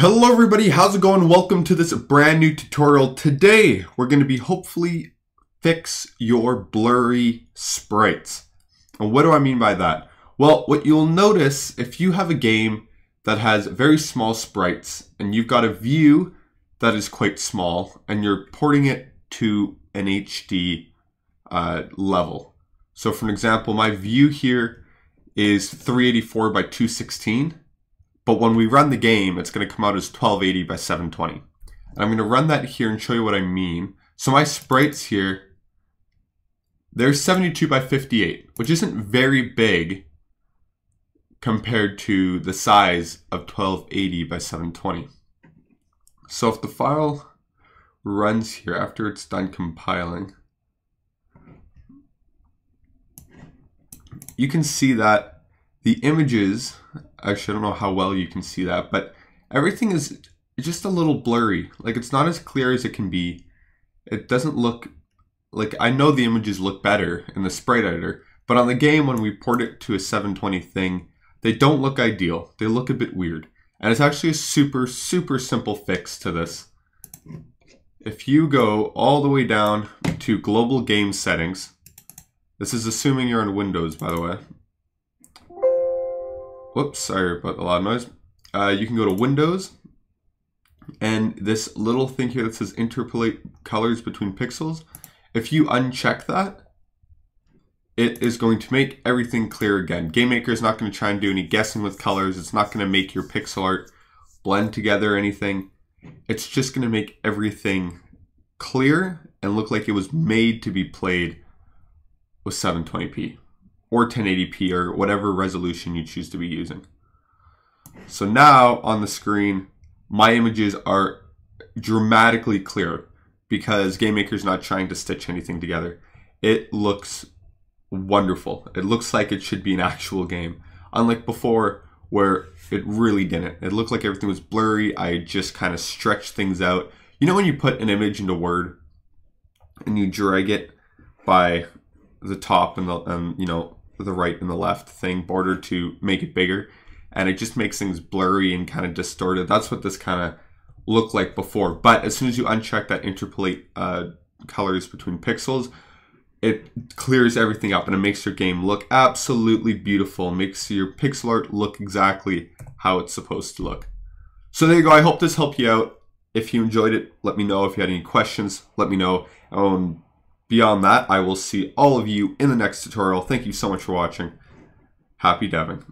Hello everybody, how's it going? Welcome to this brand new tutorial. Today, we're going to be hopefully fix your blurry sprites. And what do I mean by that? Well, what you'll notice if you have a game that has very small sprites and you've got a view that is quite small and you're porting it to an HD uh, level. So for an example, my view here is 384 by 216 but when we run the game, it's going to come out as 1280 by 720. And I'm going to run that here and show you what I mean. So my sprites here, they're 72 by 58, which isn't very big compared to the size of 1280 by 720. So if the file runs here after it's done compiling, you can see that the images, actually, I don't know how well you can see that, but everything is just a little blurry. Like it's not as clear as it can be. It doesn't look like I know the images look better in the sprite editor, but on the game when we port it to a 720 thing, they don't look ideal. They look a bit weird. And it's actually a super, super simple fix to this. If you go all the way down to global game settings, this is assuming you're on Windows, by the way. Whoops, sorry about the loud noise. Uh, you can go to Windows, and this little thing here that says interpolate colors between pixels, if you uncheck that, it is going to make everything clear again. GameMaker is not going to try and do any guessing with colors. It's not going to make your pixel art blend together or anything. It's just going to make everything clear and look like it was made to be played with 720p or 1080p or whatever resolution you choose to be using. So now on the screen, my images are dramatically clearer because GameMaker is not trying to stitch anything together. It looks wonderful. It looks like it should be an actual game. Unlike before where it really didn't. It looked like everything was blurry. I just kind of stretched things out. You know when you put an image into Word and you drag it by the top and the and you know the right and the left thing border to make it bigger. And it just makes things blurry and kind of distorted. That's what this kind of looked like before. But as soon as you uncheck that interpolate uh, colors between pixels it clears everything up and it makes your game look absolutely beautiful. Makes your pixel art look exactly how it's supposed to look. So there you go. I hope this helped you out. If you enjoyed it let me know. If you had any questions let me know. Um, Beyond that, I will see all of you in the next tutorial. Thank you so much for watching. Happy deving.